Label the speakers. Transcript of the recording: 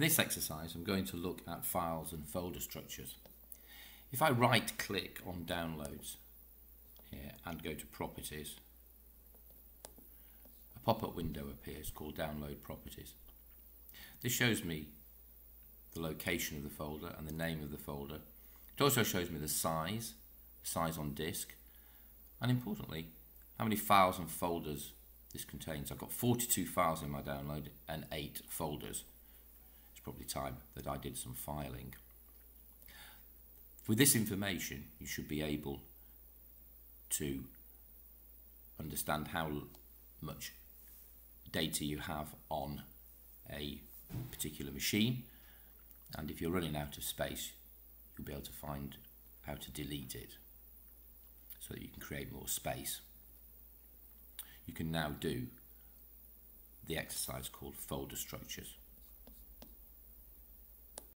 Speaker 1: In this exercise I'm going to look at files and folder structures. If I right click on downloads here and go to properties a pop-up window appears called download properties. This shows me the location of the folder and the name of the folder. It also shows me the size, size on disk and importantly how many files and folders this contains. I've got 42 files in my download and 8 folders. It's probably time that I did some filing. With this information you should be able to understand how much data you have on a particular machine and if you're running out of space you'll be able to find how to delete it so that you can create more space. You can now do the exercise called folder structures.